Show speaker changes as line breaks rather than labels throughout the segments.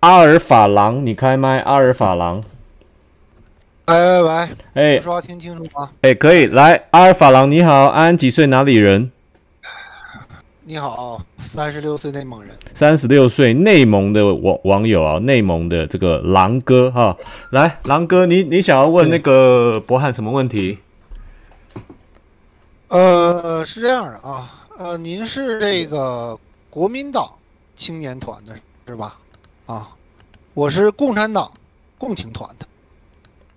阿尔法狼，你开麦，阿尔法狼。
喂喂喂，
哎
我说话听清楚吗？
哎，可以来，阿尔法狼，你好，安安几岁？哪里人？
你好，三十六岁内蒙人。
三十六岁，内蒙的网网友啊，内蒙的这个狼哥哈，来，狼哥，你你想要问那个博汉什么问题？
呃，是这样的啊，呃，您是这个国民党青年团的是吧？啊，我是共产党共青团的。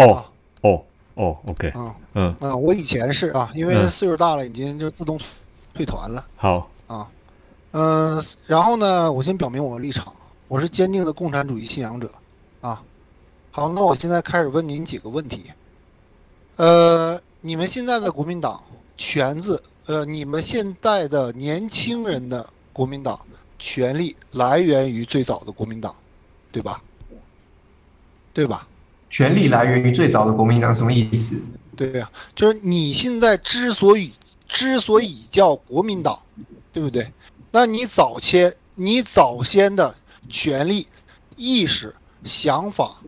哦哦哦，OK，
嗯
嗯，
嗯，我以前是啊，因为
嗯
岁数大了，已经就自动退团了。
好，
啊，嗯、然后呢，我先表明我的立场，我是坚定的共产主义信仰者，啊，好，那我现在开始问您几个问题，呃，你们现在的国民党权字，呃，你们现在的年轻人的国民党权力来源于最早的国民党，对吧？对吧？
权力来源于最早的国民党，什么意思？
对呀、就是你现在之所以之所以叫国民党，对不对？那你早先你早先的权利、意识、想法，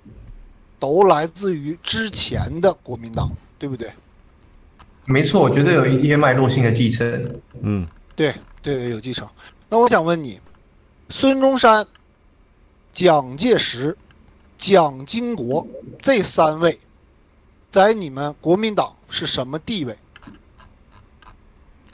都来自于之前的国民党，对不对？
没错，我觉得有一些脉络性的继承。
嗯，
对对，有继承。那我想问你，孙中山、蒋介石、蒋经国这三位，在你们国民党是什么地位？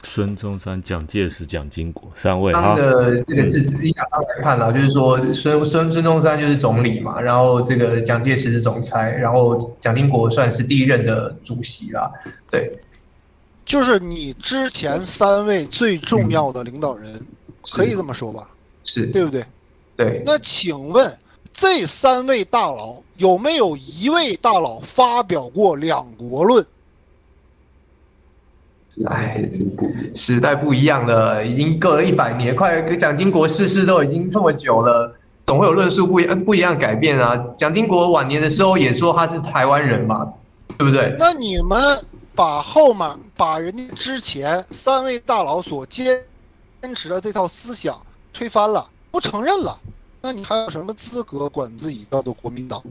孙中山、蒋介石、蒋经国三位
当
哈，
的这个制理想上来看了，就是说孙孙孙中山就是总理嘛，然后这个蒋介石是总裁，然后蒋经国算是第一任的主席啦。对，
就是你之前三位最重要的领导人，可以这么说吧？
是，
对不对？
对，
那请问这三位大佬有没有一位大佬发表过两国论？
哎，时代不一样了，已经隔了一百年，快蒋经国逝世都已经这么久了，总会有论述不一不一样改变啊。蒋经国晚年的时候也说他是台湾人嘛，对不对？
那你们把后面把人家之前三位大佬所坚坚持的这套思想推翻了，不承认了，那你还有什么资格管自己叫做国民党？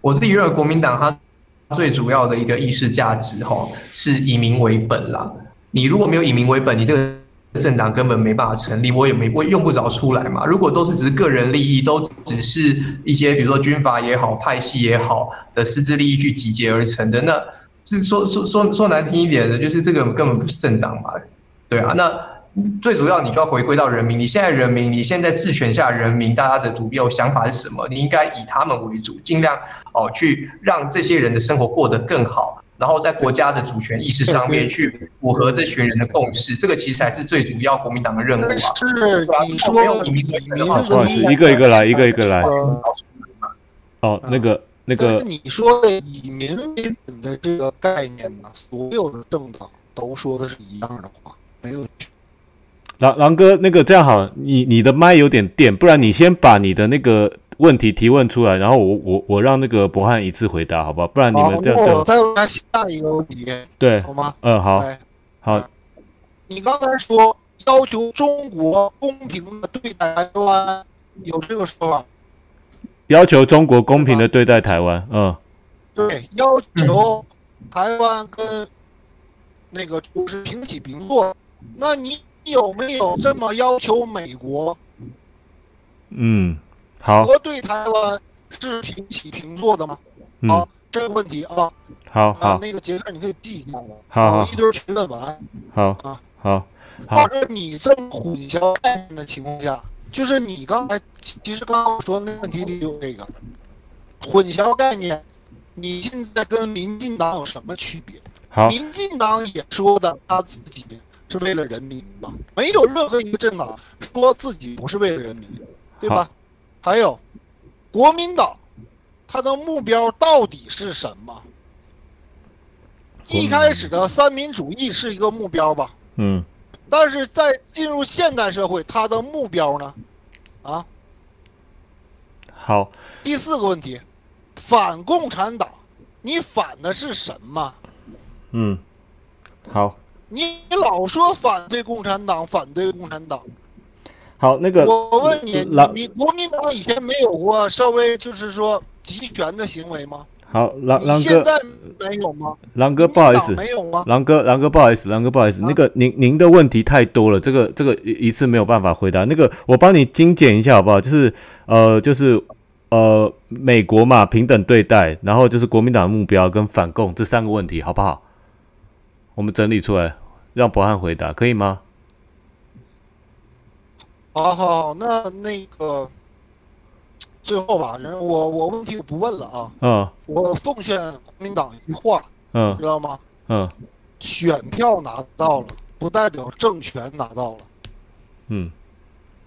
我自己认为国民党它最主要的一个意识价值哈是以民为本啦。你如果没有以民为本，你这个政党根本没办法成立，我也没我用不着出来嘛。如果都是只是个人利益，都只是一些比如说军阀也好、派系也好的私自利益去集结而成的，那是说说说说难听一点的，就是这个根本不是政党嘛。对啊，那最主要你就要回归到人民，你现在人民，你现在治权下人民，大家的主要想法是什么？你应该以他们为主，尽量哦去让这些人的生活过得更好，然后在国家的主权意识上面去符合这群人的共识，这个其实才是最主要国民党的任务。
是你说的以民
不好意思，一个一个来，一个一个来。
呃
哦，那个那个，
你说的以民为本的这个概念呢，所有的政党都说的是一样的话，没有
狼狼哥，那个这样好，你你的麦有点电，不然你先把你的那个问题提问出来，然后我我我让那个博汉一次回答，好不好？不然你，们这样
我再问下一个问题，
对，
好吗？
嗯，好
哎
好，
你刚才说要求中国公平的对待台湾，有这个说法？
要求中国公平的对待台湾，嗯，
对，要求台湾跟那个就是平起平坐。那你有没有这么要求美国？
嗯，好，
和对台湾是平起平坐的吗？
嗯，
好，这个问题啊，好，
好好。
那个杰克你可以记一下我，
好
一堆儿全问完。
好
啊。
好
或
好，
者你这么混淆概念的情况下，就是你刚才其其实刚刚我说的那个问题里有这个混淆概念，你现在跟民进党有什么区别？
好，
民进党也说的他自己是为了人民吧，没有任何一个政党说自己不是为了人民，对吧？还有国民党，它的目标到底是什么？一开始的三民主义是一个目标吧，
嗯，
但是在进入现代社会，它的目标呢？啊，
好，
第四个问题，反共产党，你反的是什么？
嗯，好，
你老说反对共产党，反对共产党，
好，那个
我问你，
狼
你国民党以前没有过稍微就是说集权的行为吗？
好狼狼哥，
现在没有吗？
狼哥不好意思，
没有吗？
狼哥，狼哥，不好意思，狼哥，不好意思，
啊
那个您您的问题太多了，这个这个一一次没有办法回答。那个我帮你精简一下好不好？就是呃，就是呃，美国嘛，平等对待，然后就是国民党的目标跟反共这三个问题，好不好？我们整理出来，让博汉回答，可以吗？
好好好，那那个最后吧，人我我问题我不问了啊，
嗯。
我奉劝国民党一句话，
嗯。
知道吗？
嗯。
选票拿到了，不代表政权拿到了，
嗯，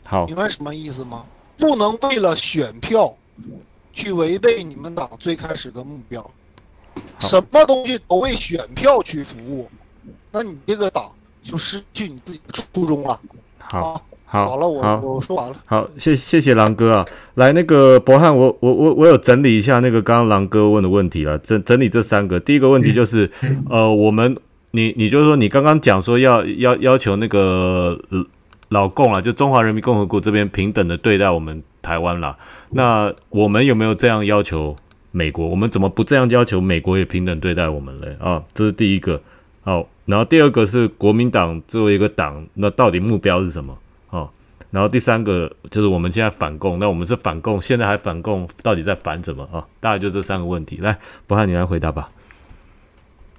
好，
明白什么意思吗？不能为了选票去违背你们党最开始的目标，什么东西都为选票去服务，那你这个党就失去你自己的初衷了。
好，
啊，
好，
好了，我。我说完了。
好，谢谢谢狼哥啊，来那个博汉，我我我我有整理一下那个刚刚狼哥问的问题了，整整理这三个。第一个问题就是，呃，我们你你就是说你刚刚讲说要要要求那个呃老共啊，就中华人民共和国这边平等的对待我们台湾啦。那我们有没有这样要求美国？我们怎么不这样要求美国也平等对待我们嘞？啊，这是第一个。好，然后第二个是国民党作为一个党，那到底目标是什么？哦，然后第三个就是我们现在反共，那我们是反共，现在还反共，到底在反什么啊？大概就这三个问题。来，博翰你来回答吧。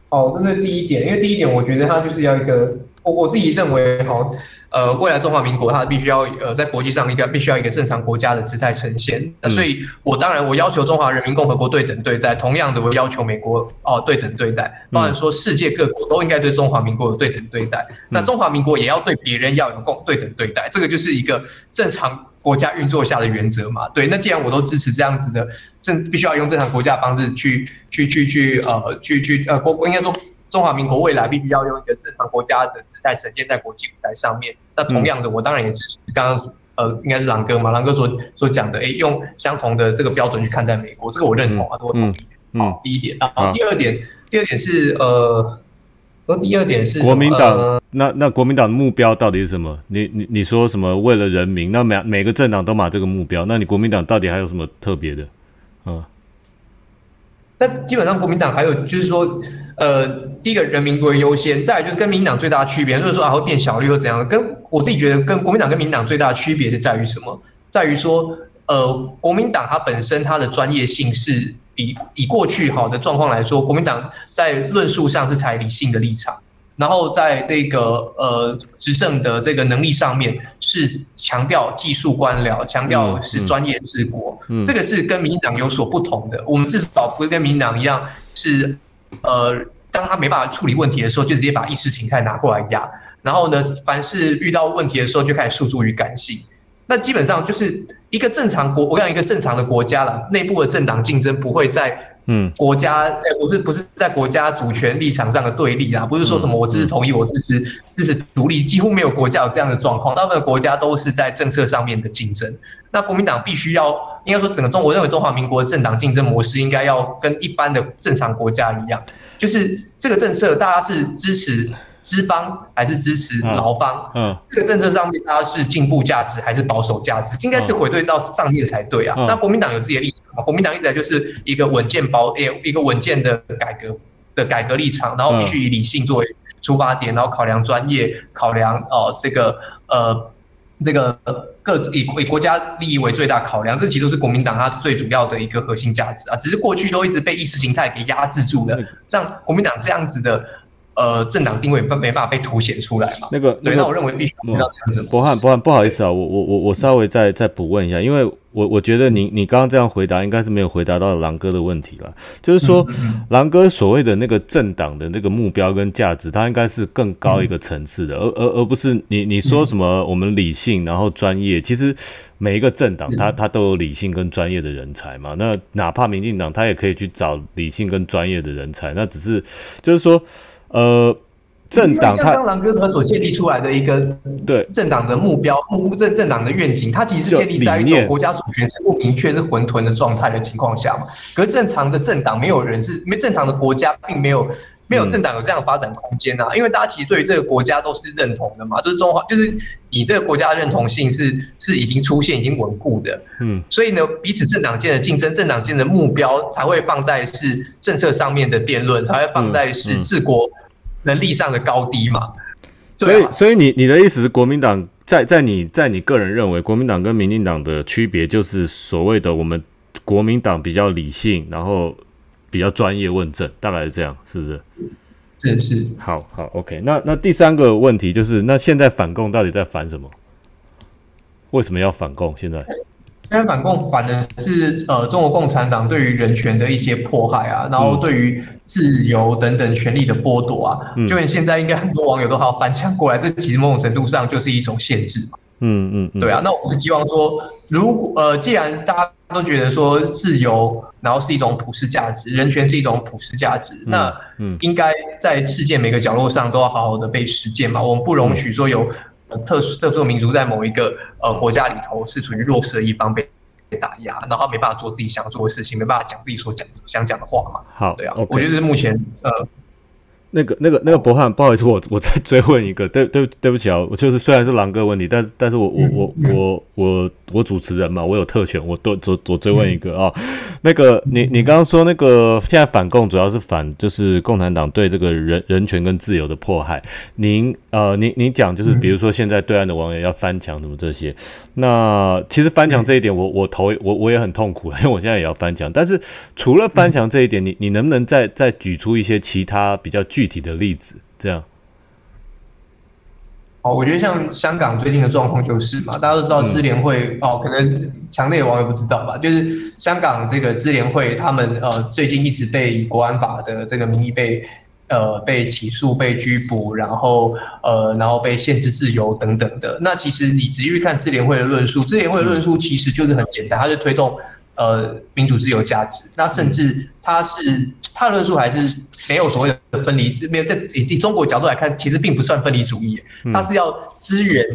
哦，这是第一点，因为第一点，我觉得他就是要一个，我我自己认为哈，呃，未来中华民国它必须要呃在国际上一个必须要一个正常国家的姿态呈现。那所以，我当然我要求中华人民共和国对等对待，同样的我要求美国哦对等对待，包含说世界各国都应该对中华民国有对等对待。那中华民国也要对别人要有共对等对待，这个就是一个正常国家运作下的原则嘛。对，那既然我都支持这样子的正，必须要用正常国家的方式去去去去呃去去呃国国应该说。中华民国未来必须要用一个正常国家的姿态呈现在国际舞台上面。那同样的，我当然也支持刚刚呃，应该是狼哥嘛，狼哥所所讲的，诶，用相同的这个标准去看待美国，这个我认同啊，这我同意。
嗯
好，第一点，然后第二点，第二点是呃，呃，第二点是
国民
呃
党，那那国民党的目标到底是什么？你你你说什么为了人民？那每每个政党都把这个目标，那你国民党到底还有什么特别的？嗯
但基本上国民党还有就是说，呃，第一个人民为优先，再就是跟民党最大的区别，就是说啊会变小绿或怎样。跟我自己觉得跟国民党跟民党最大的区别是在于什么？在于说，呃，国民党它本身它的专业性是比以过去好的状况来说，国民党在论述上是采理性的立场。然后在这个呃执政的这个能力上面是强调技术官僚，强调是专业治国，
嗯
这个是跟民进党有所不同的。我们至少不会跟民进党一样是呃，当他没办法处理问题的时候，就直接把意识形态拿过来压。然后呢，凡是遇到问题的时候，就开始诉诸于感性。那基本上就是一个正常国，我讲一个正常的国家了，内部的政党竞争不会在
嗯
国家，哎，不是不是在国家主权立场上的对立啊，不是说什么我支持统一，我支持支持独立，几乎没有国家有这样的状况，大部分国家都是在政策上面的竞争。那国民党必须要，应该说整个中，我认为中华民国的政党竞争模式应该要跟一般的正常国家一样，就是这个政策大家是支持资方还是支持劳方？
嗯
这个政策上面，大家是进步价值还是保守价值，应该是回对到上面才对啊。
嗯
那国民党有自己的立场嘛？国民党一直来就是一个稳健保，诶，一个稳健的改革的改革立场，然后必须以理性作为出发点，然后考量专业，考量哦这个呃这个呃各以以国家利益为最大考量，这其实都是国民党它最主要的一个核心价值啊。只是过去都一直被意识形态给压制住了，像国民党这样子的呃政党定位没办法被凸显出来嘛。
那个那
对，那
个
我认为必须要这样子。
博翰，博翰，不好意思啊，我我我我稍微再再补问一下，因为我我觉得你你刚刚这样回答应该是没有回答到狼哥的问题了，就是说狼哥所谓的那个政党的那个目标跟价值，它应该是更高一个层次的，而而而不是你你说什么我们理性然后专业，其实每一个政党他他都有理性跟专业的人才嘛，那哪怕民进党他也可以去找理性跟专业的人才，那只是就是说呃。政党它
像刚狼哥他所建立出来的一个
对
政党的目标、目政政党的愿景，它其实是建立在一种国家主权是不明确、是混沌的状态的情况下嘛。可是正常的政党，没有人是没正常的国家，并没有没有政党有这样的发展空间啊。因为大家其实对于这个国家都是认同的嘛，就是中华，就是你这个国家的认同性是是已经出现、已经稳固的。嗯，所以呢，彼此政党间的竞争，政党间的目标才会放在是政策上面的辩论，才会放在是治国能力上的高低嘛。
所以，所以你你的意思是，国民党在在你在你个人认为，国民党跟民进党的区别就是所谓的我们国民党比较理性，然后比较专业问政，大概是这样，是不是？
是是。
好好，OK。那那第三个问题就是，那现在反共到底在反什么？为什么要反共？现在？
现在反共反的是呃中国共产党对于人权的一些迫害啊，然后对于自由等等权利的剥夺啊，就连现在应该很多网友都还要翻墙过来，这其实某种程度上就是一种限制嘛。嗯嗯，对啊，那我们希望说，如果呃既然大家都觉得说自由然后是一种普世价值，人权是一种普世价值，那应该在世界每个角落上都要好好的被实践嘛。我们不容许说有。特殊特殊民族在某一个呃国家里头是处于弱势的一方被被打压，然后没办法做自己想做的事情，没办法讲自己所讲想讲的话嘛。
好，
对啊，我觉得是目前呃。
那个、那个、那个博汉，不好意思，我我再追问一个，对对对不起啊，我就是虽然是狼哥问题，但是但是我我我我我我主持人嘛，我有特权，我多我我追问一个啊，那个你你刚刚说那个现在反共主要是反就是共产党对这个人人权跟自由的迫害，您呃您您讲就是比如说现在对岸的网友要翻墙什么这些，那其实翻墙这一点我我头我我也很痛苦，因为我现在也要翻墙，但是除了翻墙这一点，你你能不能再再举出一些其他比较具具体的例子，这样。
哦，我觉得像香港最近的状况就是嘛，大家都知道支联会哦，可能强烈的网友不知道吧，就是香港这个支联会，他们呃最近一直被以国安法的这个名义被呃被起诉、被拘捕，然后呃然后被限制自由等等的。那其实你仔细看支联会的论述，支联会的论述其实就是很简单，它是推动。呃，民主自由价值，那甚至他是他论述还是没有所谓的分离，没有在以中国角度来看，其实并不算分离主义，他是要支援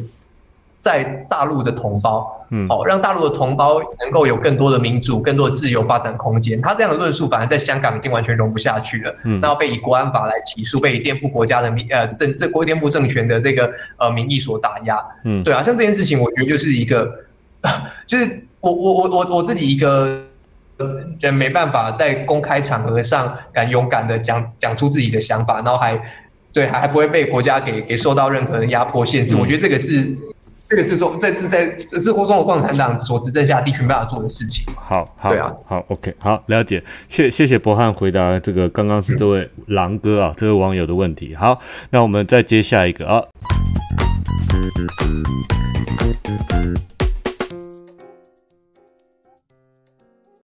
在大陆的同胞，嗯，哦，让大陆的同胞能够有更多的民主、更多的自由发展空间。他这样的论述，反而在香港已经完全容不下去了，嗯，然后被以国安法来起诉，被颠覆国家的民呃政这国颠覆政权的这个呃民意所打压，嗯，对啊，像这件事情，我觉得就是一个，就是。我我我我我自己一个人没办法在公开场合上敢勇敢的讲讲出自己的想法，然后还对还还不会被国家给给受到任何的压迫限制。我觉得这个是这个是中在在在这中国共产党所执政下地区没办法做的事情。
好，好，
对啊，
好，OK，好，了解。谢谢谢博汉回答这个刚刚是这位狼哥啊这位网友的问题。好，那我们再接下一个啊。